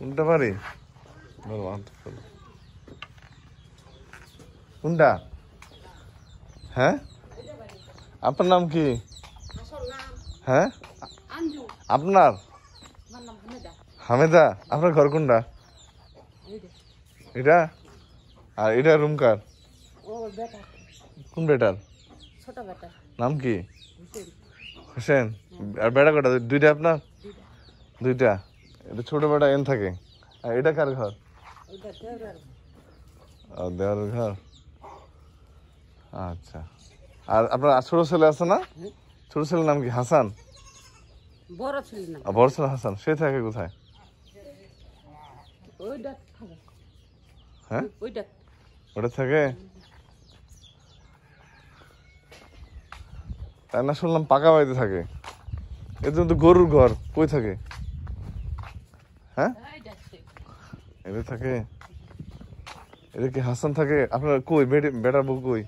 কোনটা পারি। কোনটা? হ্যাঁ? আপনার নাম কি? হ্যাঁ? আপনার? হামেদা। আপনার ঘর কোনটা? এটা? আর এটা রুম কার? কোন বেটার? নাম কি? হুসেন। আর বেটা কটা? দুইটা আপনার? দুইটা। এটা ছোট বেটা এন থাকে। আর এটা কার ঘর? দেওয়ার ঘর। আচ্ছা। আর আপনার ছোট ছেলে আছে না। ছোট ছেলের নাম কি হাসান? বড় ছিল না বড় ছেলে হাসান সে থাকে কোথায়? হ্যাঁ? ওটা থাকে? তাই না শুনলাম পাকা বাড়িতে থাকে। এর জন্য তো গরুর ঘর। কই থাকে? হ্যাঁ। এটা থাকে এটা কি হাসান থাকে? আপনার কই? বেটে- বেটার বউ কই?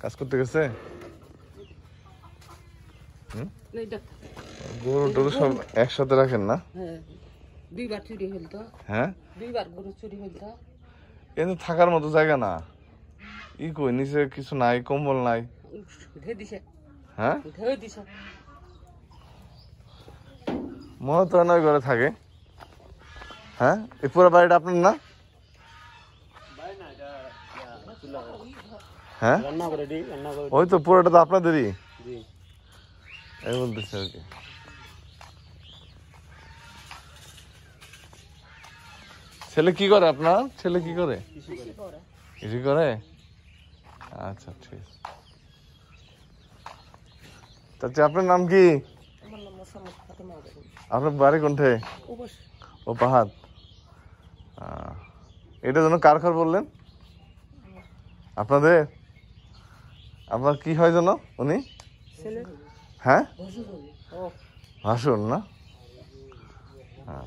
কাজ করতে গেছে? গরু টরু সব একসাথে রাখেন না? হ্যাঁ? দুইবার চুরি হইল তো হ্যাঁ দুইবার গরু চুরি হইল তো কিন্তু থাকার মতো জায়গা না। ই কই? নিচে কিছু নাই কম্বল নাই। হ্যাঁ? দিছে। তো নয় ঘরে থাকে। হ্যাঁ? এই পুরো বাড়িটা আপনার না? হ্যাঁ? ওই তো পুরোটা তো আপনাদেরই? এই বলতেছে আর কি। ছেলে কি করে আপনার? ছেলে কি করে? কৃষি করে। কৃষি করে আচ্ছা ঠিক আছে। চাচা আপনার নাম কি? আপনার বাড়ি কোনঠে? ও পাহাড়। এটা যেন কার ঘর বললেন? আপনাদের? আপনার কি হয় যেন উনি? হ্যাঁ? ভাসুন না? হ্যাঁ